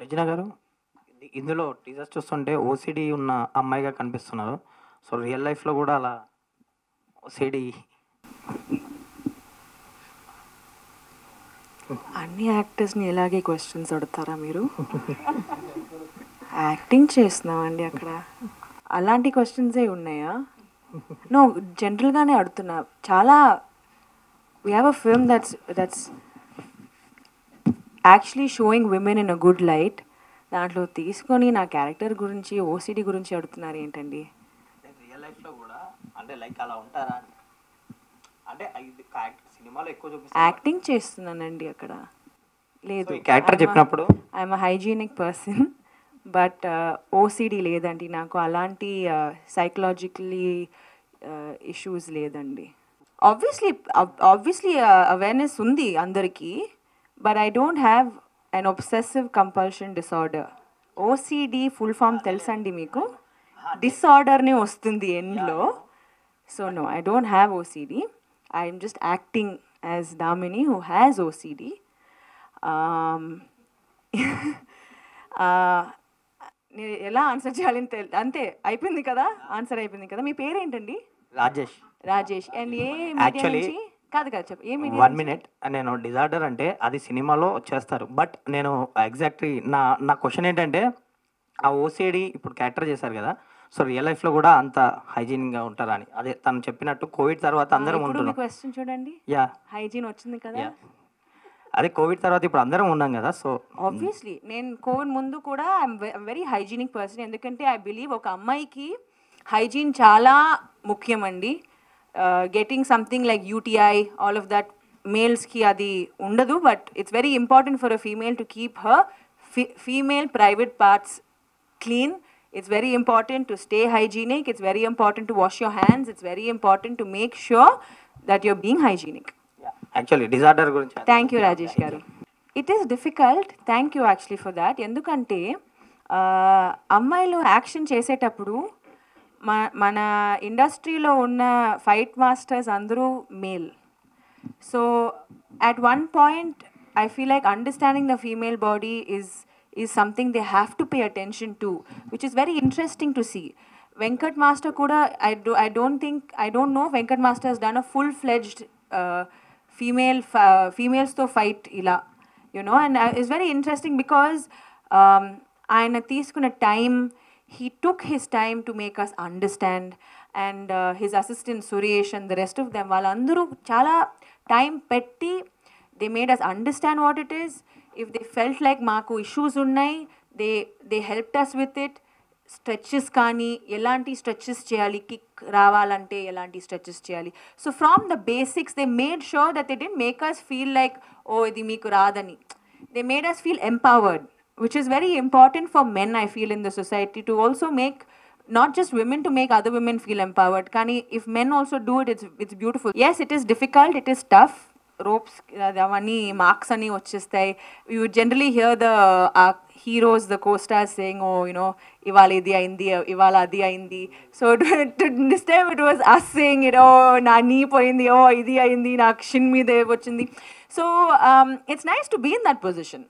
రజన గారు ఇందులో టీజర్స్ చూస్తుంటే ఓసిడి ఉన్న అమ్మాయిగా కనిపిస్తున్నారు. సో రియల్ లైఫ్లో కూడా అలా ఓసిడి అన్ని యాక్టర్స్ని ఇలాగే క్వశ్చన్స్ అడుగుతారా మీరు? యాక్టింగ్ చేస్తున్నామండి అక్కడ. అలాంటి క్వశ్చన్సే ఉన్నాయా? నో జనరల్గానే అడుగుతున్నా. చాలా we have a film that's that's actually showing women in a good light దాంట్లో తీసుకొని నా క్యారెక్టర్ గురించి ఓసిడి గురించి అడుగుతున్నారు ఏంటండి? రియల్ లైఫ్లో కూడా అంటే లైక్ అలా ఉంటారా. అంటే సినిమాలో ఎక్కువ యాక్టింగ్ చేస్తున్నానండి అక్కడ. లేదు. Character చెప్పినప్పుడు? I'm hygienic person but OCD లేదండి నాకు. అలాంటి సైకలాజికలీ ఇష్యూస్ లేదండి. ఆబ్వియస్లీ ఆబ్వియస్లీ అవేర్నెస్ ఉంది అందరికీ. But I don't have an obsessive compulsive disorder OCD full form తెలుసండి మీకు? డిసార్డర్ని వస్తుంది ఎండ్లో so no I don't have OCD I'm just acting as Damini who has OCD నేను ఎలా ఆన్సర్ చేయాలని తెల్ అంతే అయిపోయింది కదా? ఆన్సర్ అయిపోయింది కదా? మీ పేరేంటండి? రాజేష్. రాజేష్. అండ్ ఏ నుంచి? కాదు కాదు చెప్పు. ఏ మీడియా వన్ మినిట్ నేను డిజార్డర్ అంటే అది సినిమాలో చేస్తారు బట్ నేను ఎగ్జాక్ట్లీ నా నా క్వశ్చన్ ఏంటంటే ఆ ఓసిడి ఇప్పుడు క్యారెక్టర్ చేశారు కదా సో రియల్ లైఫ్లో కూడా అంత హైజీనిక్గా ఉంటారా అని. అదే తను చెప్పినట్టు కోవిడ్ తర్వాత అందరం ఉంటున్నాం. క్వశ్చన్ చూడండి. యా హైజీన్ వచ్చింది కదా. అదే కోవిడ్ తర్వాత ఇప్పుడు అందరం ఉన్నాం కదా సో ఆబ్వియస్లీ నేను కోవిడ్ ముందు కూడా ఐఎమ్ వెరీ హైజీనిక్ పర్సన్ ఎందుకంటే ఐ బిలీవ్ ఒక అమ్మాయికి హైజీన్ చాలా ముఖ్యమండి. Getting something like UTI all of that మేల్స్కి అది ఉండదు but it's very important for a female to keep her female private parts clean. It's very important to stay hygienic. It's very important to wash your hands. It's very important to make sure that you're being hygienic. Actually disorder గురించి thank you Rajesh garu it is difficult thank you actually for that ఎందుకంటే ఆ, అమ్మాయిలు action చేసేటప్పుడు మన మన ఇండస్ట్రీలో ఉన్న fight masters అందరూ male so at one point i feel like understanding the female body is is something they have to pay attention to which is very interesting to see venkat master kuda i do i don't think i don't know if venkat master has done a full fledged uh, female fa- females to fight ila you know and uh, it's very interesting because um, ఆయన తీసుకున్న time he took his time to make us understand. And uh, his assistant Suresh and the rest of them వాళ్ళందరూ చాలా time పెట్టి they made us understand what it is if they felt like మాకు issues ఉన్నాయి they they help us with it stretches కానీ ఎలాంటి stretches చేయాలి? Kick రావాలంటే ఎలాంటి స్ట్రెచెస్ చేయాలి? So from the basics they made sure that they didn't make us feel like oh ఇది మీకు రాదని. They made us feel empowered which is very important for men i feel in the society to also make not just women to make other women feel empowered kani if men also do it it's it's beautiful yes it is difficult it is tough ropes అవన్నీ marks అని వచ్చేస్తాయి you generally hear the heroes the costar saying oh you know ఇవాళ ఇది అయింది ఇవాళ అది అయింది so this time it was us saying it oh నా నీ పోయింది ఓ ఇది అయింది నాకు షిన్ మీద వచ్చింది so it's nice to be in that position